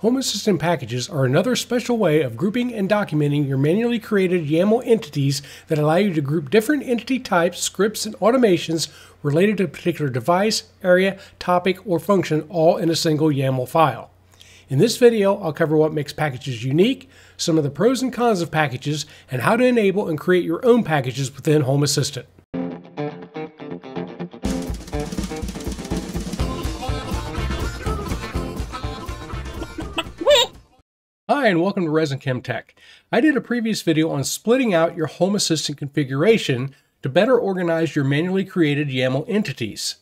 Home Assistant packages are another special way of grouping and documenting your manually created YAML entities that allow you to group different entity types, scripts, and automations related to a particular device, area, topic, or function all in a single YAML file. In this video, I'll cover what makes packages unique, some of the pros and cons of packages, and how to enable and create your own packages within Home Assistant. Hi and welcome to ResinChem Tech. I did a previous video on splitting out your Home Assistant configuration to better organize your manually created YAML entities.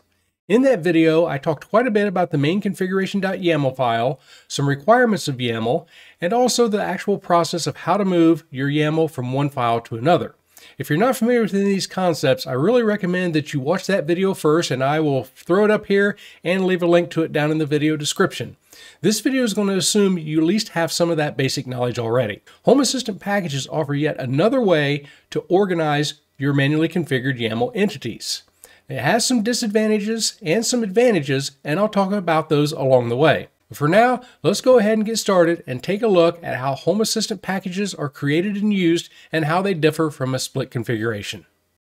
In that video, I talked quite a bit about the main configuration.yaml file, some requirements of YAML, and also the actual process of how to move your YAML from one file to another. If you're not familiar with any of these concepts, I really recommend that you watch that video first and I will throw it up here and leave a link to it down in the video description. This video is going to assume you at least have some of that basic knowledge already. Home Assistant packages offer yet another way to organize your manually configured YAML entities. It has some disadvantages and some advantages, and I'll talk about those along the way. But for now, let's go ahead and get started and take a look at how Home Assistant packages are created and used and how they differ from a split configuration.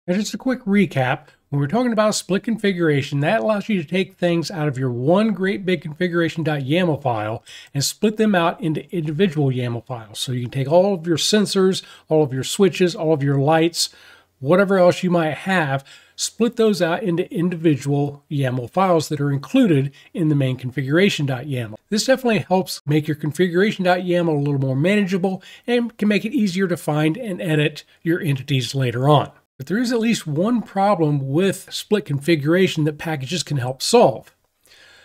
And just a quick recap, when we're talking about split configuration, that allows you to take things out of your one great big configuration.yaml file and split them out into individual YAML files. So you can take all of your sensors, all of your switches, all of your lights, whatever else you might have, split those out into individual YAML files that are included in the main configuration.yaml. This definitely helps make your configuration.yaml a little more manageable and can make it easier to find and edit your entities later on. But there is at least one problem with split configuration that packages can help solve.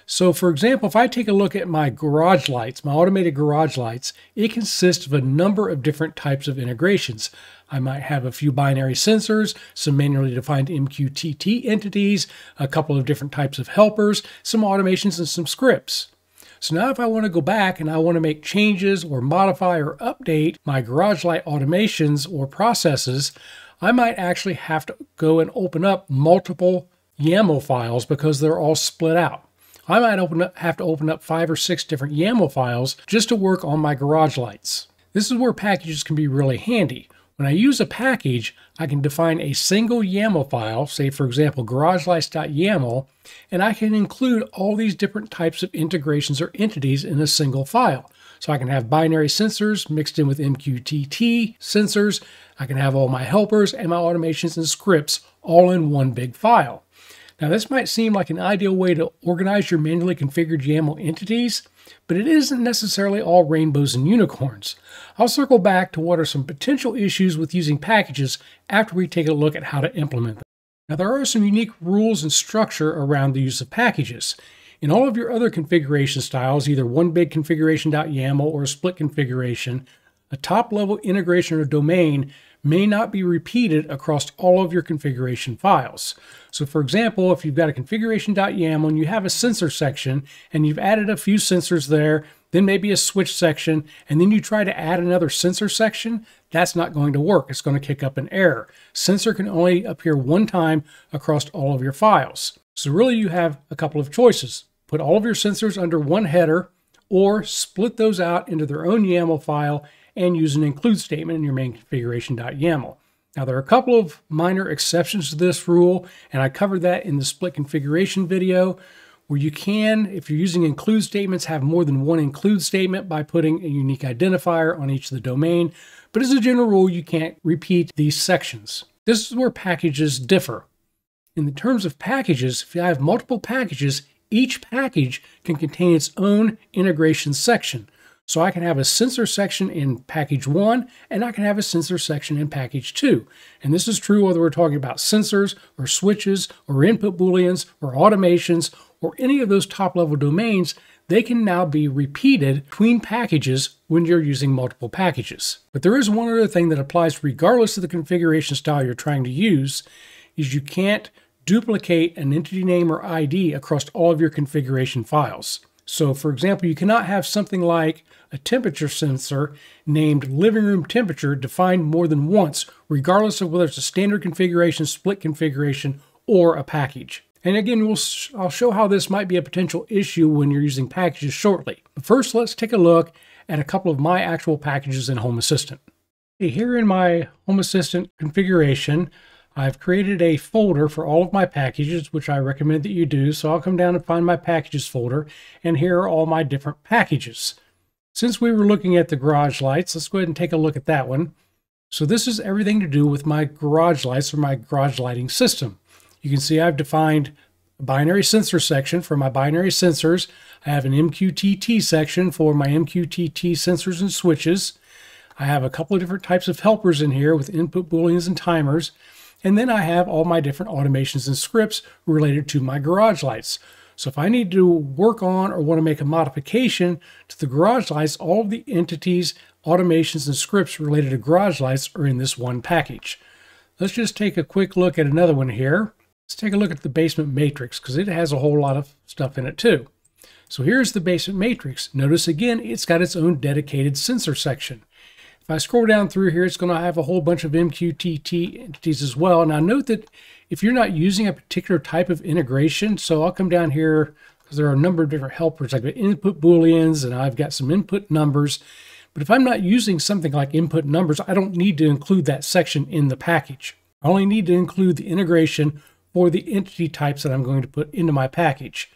So for example, if I take a look at my garage lights, my automated garage lights, it consists of a number of different types of integrations. I might have a few binary sensors, some manually defined MQTT entities, a couple of different types of helpers, some automations, and some scripts. So now if I want to go back and I want to make changes or modify or update my garage light automations or processes, I might actually have to go and open up multiple YAML files because they're all split out. I might up, have to open up five or six different YAML files just to work on my garage lights. This is where packages can be really handy. When I use a package, I can define a single YAML file, say for example garagelights.yaml, and I can include all these different types of integrations or entities in a single file. So I can have binary sensors mixed in with MQTT sensors, I can have all my helpers and my automations and scripts all in one big file. Now, this might seem like an ideal way to organize your manually configured YAML entities, but it isn't necessarily all rainbows and unicorns. I'll circle back to what are some potential issues with using packages after we take a look at how to implement them. Now, there are some unique rules and structure around the use of packages. In all of your other configuration styles, either one big configuration.yaml or a split configuration, a top level integration or domain may not be repeated across all of your configuration files. So for example, if you've got a configuration.yaml and you have a sensor section and you've added a few sensors there, then maybe a switch section, and then you try to add another sensor section, that's not going to work. It's going to kick up an error. Sensor can only appear one time across all of your files. So really you have a couple of choices. Put all of your sensors under one header or split those out into their own YAML file and use an include statement in your main configuration.yaml. Now there are a couple of minor exceptions to this rule, and I covered that in the split configuration video, where you can, if you're using include statements, have more than one include statement by putting a unique identifier on each of the domain. But as a general rule, you can't repeat these sections. This is where packages differ. In the terms of packages, if I have multiple packages, each package can contain its own integration section. So I can have a sensor section in package one, and I can have a sensor section in package two. And this is true whether we're talking about sensors or switches or input booleans or automations or any of those top level domains, they can now be repeated between packages when you're using multiple packages. But there is one other thing that applies regardless of the configuration style you're trying to use, is you can't duplicate an entity name or ID across all of your configuration files. So for example, you cannot have something like a temperature sensor named living room temperature defined more than once, regardless of whether it's a standard configuration, split configuration, or a package. And again, we'll, I'll show how this might be a potential issue when you're using packages shortly. But first, let's take a look at a couple of my actual packages in Home Assistant. Here in my Home Assistant configuration, I've created a folder for all of my packages, which I recommend that you do. So I'll come down and find my packages folder, and here are all my different packages. Since we were looking at the garage lights, let's go ahead and take a look at that one. So this is everything to do with my garage lights or my garage lighting system. You can see I've defined a binary sensor section for my binary sensors. I have an MQTT section for my MQTT sensors and switches. I have a couple of different types of helpers in here with input booleans and timers. And then I have all my different automations and scripts related to my garage lights. So if I need to work on or want to make a modification to the garage lights, all of the entities, automations, and scripts related to garage lights are in this one package. Let's just take a quick look at another one here. Let's take a look at the basement matrix because it has a whole lot of stuff in it too. So here's the basement matrix. Notice again, it's got its own dedicated sensor section. If I scroll down through here, it's going to have a whole bunch of MQTT entities as well. Now note that if you're not using a particular type of integration, so I'll come down here because there are a number of different helpers. I've got input booleans and I've got some input numbers. But if I'm not using something like input numbers, I don't need to include that section in the package. I only need to include the integration for the entity types that I'm going to put into my package.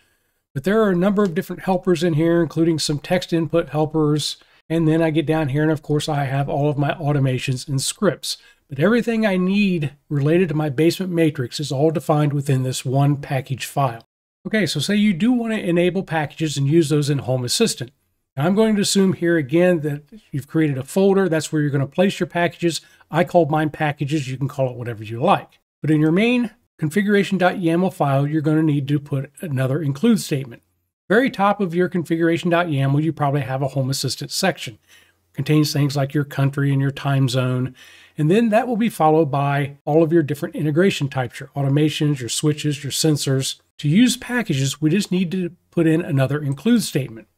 But there are a number of different helpers in here, including some text input helpers, and then I get down here and of course I have all of my automations and scripts. But everything I need related to my basement matrix is all defined within this one package file. Okay, so say you do want to enable packages and use those in Home Assistant. I'm going to assume here again that you've created a folder. That's where you're going to place your packages. I call mine packages. You can call it whatever you like. But in your main configuration.yaml file, you're going to need to put another include statement. Very top of your configuration.yaml, you probably have a Home Assistant section. It contains things like your country and your time zone. And then that will be followed by all of your different integration types, your automations, your switches, your sensors. To use packages, we just need to put in another include statement.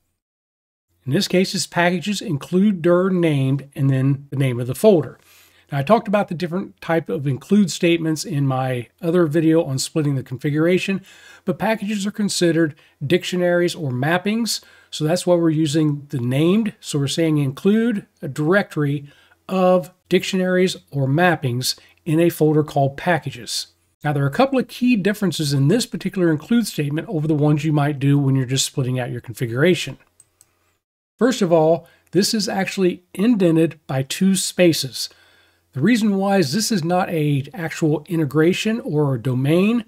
In this case, it's packages include dir named and then the name of the folder. Now, I talked about the different type of include statements in my other video on splitting the configuration, but packages are considered dictionaries or mappings. So that's why we're using the named. So we're saying include a directory of dictionaries or mappings in a folder called packages. Now, there are a couple of key differences in this particular include statement over the ones you might do when you're just splitting out your configuration. First of all, this is actually indented by two spaces. The reason why is this is not a actual integration or domain.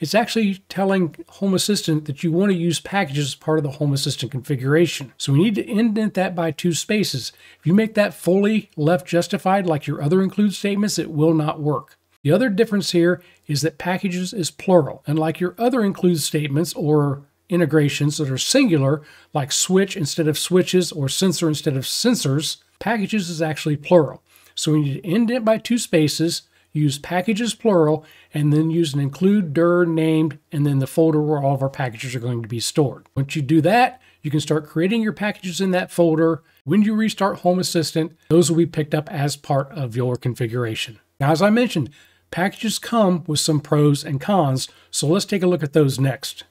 It's actually telling Home Assistant that you want to use packages as part of the Home Assistant configuration. So we need to indent that by two spaces. If you make that fully left justified like your other include statements, it will not work. The other difference here is that packages is plural. And like your other include statements or integrations that are singular, like switch instead of switches or sensor instead of sensors, packages is actually plural. So we need to indent by two spaces, use packages plural, and then use an include dir named, and then the folder where all of our packages are going to be stored. Once you do that, you can start creating your packages in that folder. When you restart Home Assistant, those will be picked up as part of your configuration. Now, as I mentioned, packages come with some pros and cons, so let's take a look at those next.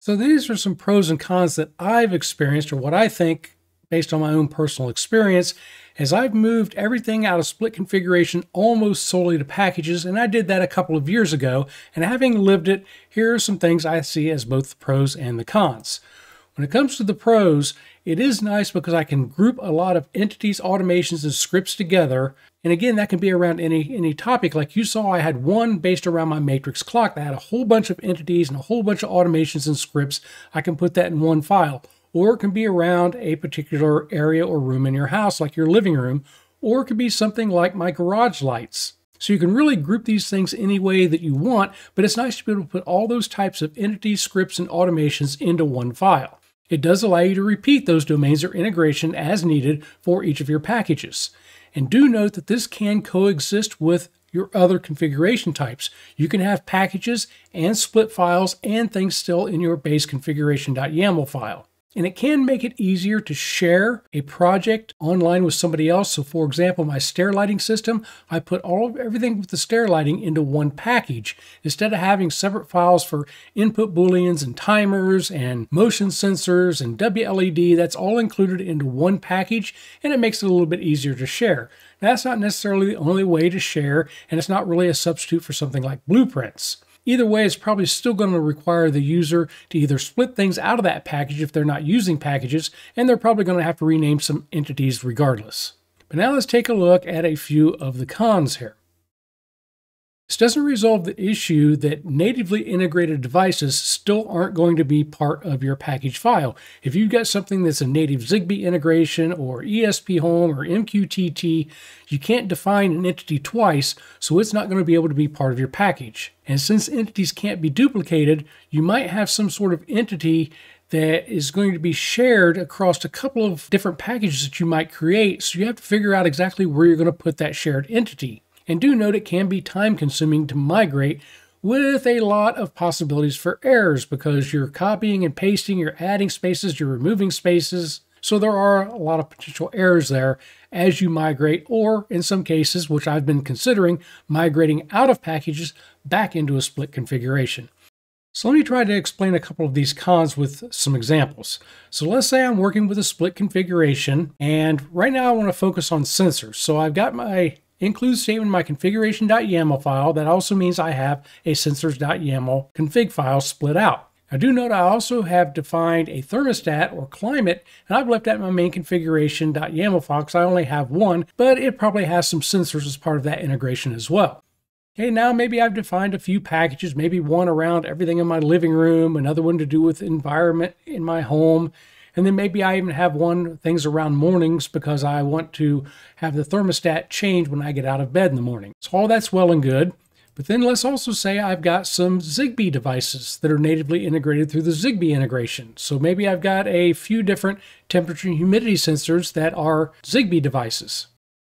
So these are some pros and cons that I've experienced or what I think based on my own personal experience as I've moved everything out of split configuration almost solely to packages, and I did that a couple of years ago, and having lived it, here are some things I see as both the pros and the cons. When it comes to the pros, it is nice because I can group a lot of entities, automations, and scripts together. And again, that can be around any, any topic. Like you saw, I had one based around my matrix clock that had a whole bunch of entities and a whole bunch of automations and scripts. I can put that in one file or it can be around a particular area or room in your house, like your living room, or it could be something like my garage lights. So you can really group these things any way that you want, but it's nice to be able to put all those types of entities, scripts, and automations into one file. It does allow you to repeat those domains or integration as needed for each of your packages. And do note that this can coexist with your other configuration types. You can have packages and split files and things still in your base configuration.yaml file. And it can make it easier to share a project online with somebody else. So for example, my stair lighting system, I put all of everything with the stair lighting into one package. Instead of having separate files for input booleans and timers and motion sensors and WLED, that's all included into one package and it makes it a little bit easier to share. Now, that's not necessarily the only way to share, and it's not really a substitute for something like blueprints. Either way, it's probably still going to require the user to either split things out of that package if they're not using packages, and they're probably going to have to rename some entities regardless. But now let's take a look at a few of the cons here. This doesn't resolve the issue that natively integrated devices still aren't going to be part of your package file. If you've got something that's a native Zigbee integration or ESPHome or MQTT, you can't define an entity twice, so it's not going to be able to be part of your package. And since entities can't be duplicated, you might have some sort of entity that is going to be shared across a couple of different packages that you might create. So you have to figure out exactly where you're going to put that shared entity. And do note it can be time consuming to migrate with a lot of possibilities for errors because you're copying and pasting, you're adding spaces, you're removing spaces. So there are a lot of potential errors there as you migrate, or in some cases, which I've been considering, migrating out of packages back into a split configuration. So let me try to explain a couple of these cons with some examples. So let's say I'm working with a split configuration, and right now I want to focus on sensors. So I've got my include statement in my configuration.yaml file. That also means I have a sensors.yaml config file split out. Now do note I also have defined a thermostat or climate, and I've left that in my main configuration.yaml file because I only have one, but it probably has some sensors as part of that integration as well. Okay, now maybe I've defined a few packages, maybe one around everything in my living room, another one to do with environment in my home, and then maybe I even have one things around mornings because I want to have the thermostat change when I get out of bed in the morning. So all that's well and good. But then let's also say I've got some Zigbee devices that are natively integrated through the Zigbee integration. So maybe I've got a few different temperature and humidity sensors that are Zigbee devices.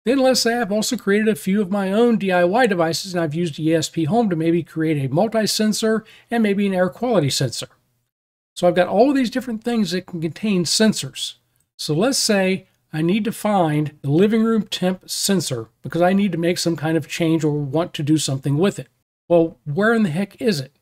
Then let's say I've also created a few of my own DIY devices and I've used ESPHome to maybe create a multi-sensor and maybe an air quality sensor. So I've got all of these different things that can contain sensors. So let's say I need to find the living room temp sensor because I need to make some kind of change or want to do something with it. Well, where in the heck is it?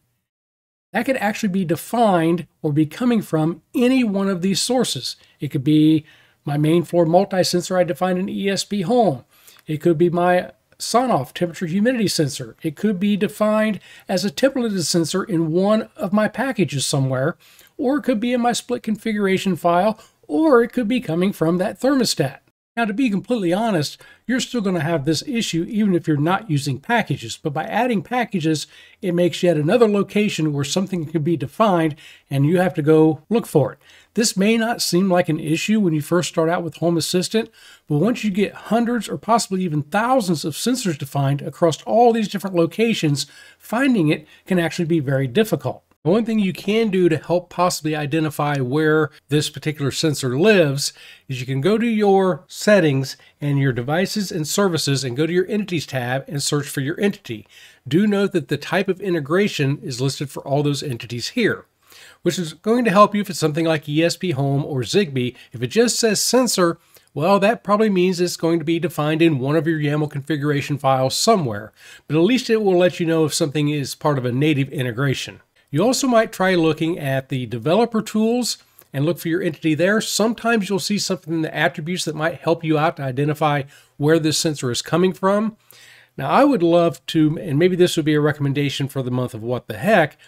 That could actually be defined or be coming from any one of these sources. It could be my main floor multi-sensor I defined in ESPHome. It could be my Sonoff temperature humidity sensor. It could be defined as a templated sensor in one of my packages somewhere, or it could be in my split configuration file, or it could be coming from that thermostat. Now, to be completely honest, you're still going to have this issue even if you're not using packages. But by adding packages, it makes yet another location where something can be defined and you have to go look for it. This may not seem like an issue when you first start out with Home Assistant, but once you get hundreds or possibly even thousands of sensors defined across all these different locations, finding it can actually be very difficult. The One thing you can do to help possibly identify where this particular sensor lives is you can go to your settings and your devices and services and go to your entities tab and search for your entity. Do note that the type of integration is listed for all those entities here, which is going to help you if it's something like ESPHome or Zigbee. If it just says sensor, well, that probably means it's going to be defined in one of your YAML configuration files somewhere, but at least it will let you know if something is part of a native integration. You also might try looking at the developer tools and look for your entity there. Sometimes you'll see something in the attributes that might help you out to identify where this sensor is coming from. Now, I would love to, and maybe this would be a recommendation for the month of what the heck,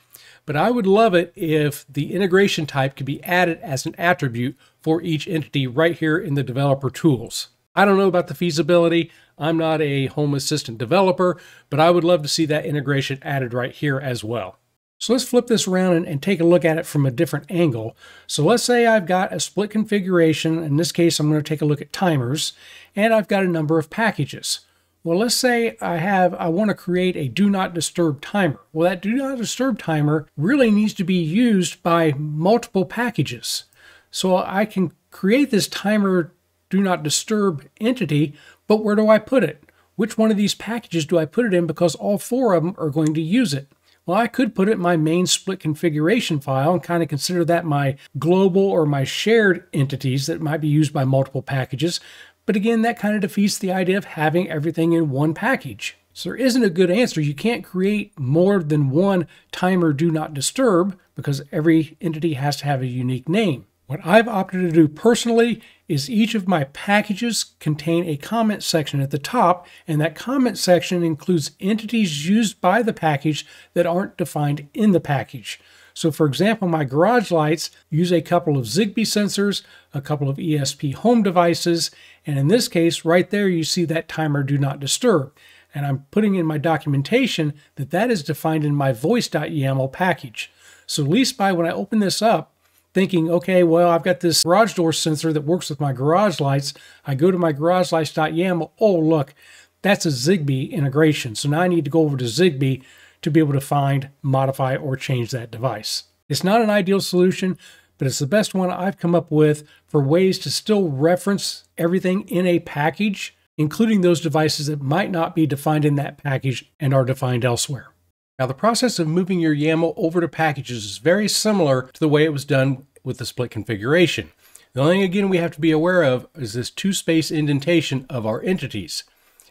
but I would love it if the integration type could be added as an attribute for each entity right here in the developer tools. I don't know about the feasibility. I'm not a Home Assistant developer, but I would love to see that integration added right here as well. So let's flip this around and, and, take a look at it from a different angle. So let's say I've got a split configuration. In this case, I'm going to take a look at timers, and I've got a number of packages. Well, let's say I have, I want to create a do not disturb timer. Well, that do not disturb timer really needs to be used by multiple packages. So I can create this timer do not disturb entity, but where do I put it? Which one of these packages do I put it in because all four of them are going to use it? Well, I could put it in my main split configuration file and kind of consider that my global or my shared entities that might be used by multiple packages. But again, that kind of defeats the idea of having everything in one package. So there isn't a good answer. You can't create more than one timer do not disturb because every entity has to have a unique name. What I've opted to do personally is each of my packages contain a comment section at the top, and that comment section includes entities used by the package that aren't defined in the package. So for example, my garage lights use a couple of Zigbee sensors, a couple of ESPHome devices, and in this case, right there, you see that timer do not disturb. And I'm putting in my documentation that that is defined in my voice.yaml package. So at least by when I open this up, thinking, okay, well, I've got this garage door sensor that works with my garage lights. I go to my garage lights.yaml. Oh, look, that's a Zigbee integration. So now I need to go over to Zigbee to be able to find, modify, or change that device. It's not an ideal solution, but it's the best one I've come up with for ways to still reference everything in a package, including those devices that might not be defined in that package and are defined elsewhere. Now, the process of moving your YAML over to packages is very similar to the way it was done with the split configuration. The only thing, again, we have to be aware of is this two-space indentation of our entities.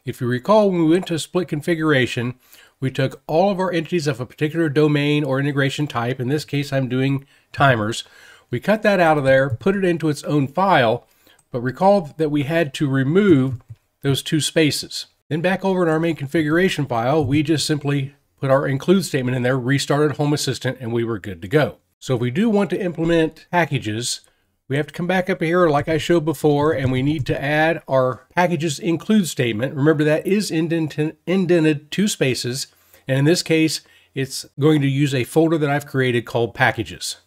If you recall, when we went to split configuration, we took all of our entities of a particular domain or integration type. In this case, I'm doing timers. We cut that out of there, put it into its own file, but recall that we had to remove those two spaces. Then back over in our main configuration file, we just simply put our include statement in there, restarted Home Assistant, and we were good to go. So if we do want to implement packages, we have to come back up here like I showed before, and we need to add our packages include statement. Remember that is indented, two spaces, and in this case, it's going to use a folder that I've created called packages.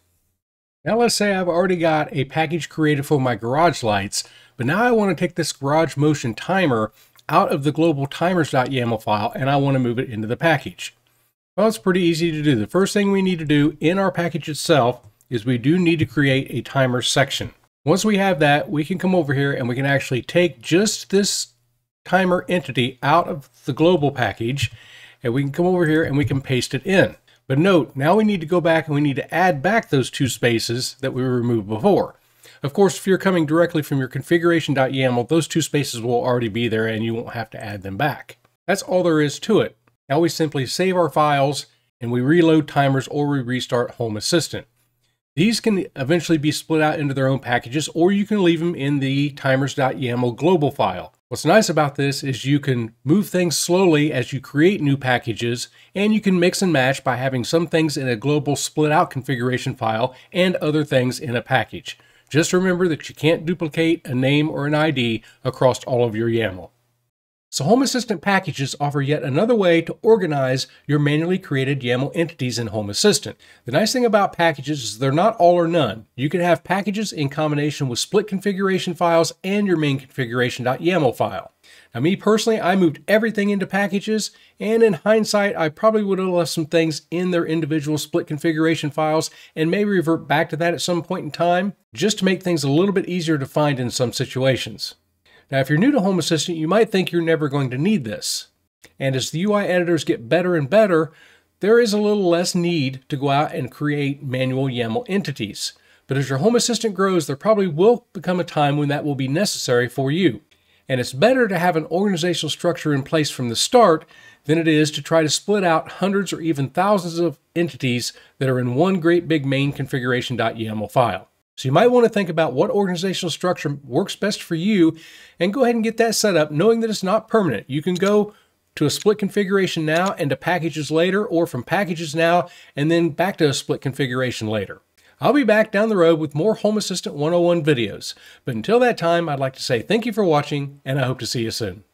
Now let's say I've already got a package created for my garage lights, but now I want to take this garage motion timer out of the global timers.yaml file and I want to move it into the package. Well, it's pretty easy to do. The first thing we need to do in our package itself is we do need to create a timer section. Once we have that, we can come over here and we can actually take just this timer entity out of the global package and we can come over here and we can paste it in. But note, now we need to go back and we need to add back those two spaces that we removed before. Of course, if you're coming directly from your configuration.yaml, those two spaces will already be there and you won't have to add them back. That's all there is to it. Now we simply save our files and we reload timers or we restart Home Assistant. These can eventually be split out into their own packages or you can leave them in the timers.yaml global file. What's nice about this is you can move things slowly as you create new packages and you can mix and match by having some things in a global split out configuration file and other things in a package. Just remember that you can't duplicate a name or an ID across all of your YAML. So Home Assistant packages offer yet another way to organize your manually created YAML entities in Home Assistant. The nice thing about packages is they're not all or none. You can have packages in combination with split configuration files and your main configuration.yaml file. Now me personally, I moved everything into packages, and in hindsight, I probably would have left some things in their individual split configuration files and maybe revert back to that at some point in time, just to make things a little bit easier to find in some situations. Now, if you're new to Home Assistant, you might think you're never going to need this. And as the UI editors get better and better, there is a little less need to go out and create manual YAML entities. But as your Home Assistant grows, there probably will become a time when that will be necessary for you. And it's better to have an organizational structure in place from the start than it is to try to split out hundreds or even thousands of entities that are in one great big main configuration.yaml file. So you might want to think about what organizational structure works best for you and go ahead and get that set up knowing that it's not permanent. You can go to a split configuration now and to packages later or from packages now and then back to a split configuration later. I'll be back down the road with more Home Assistant 101 videos. But until that time, I'd like to say thank you for watching and I hope to see you soon.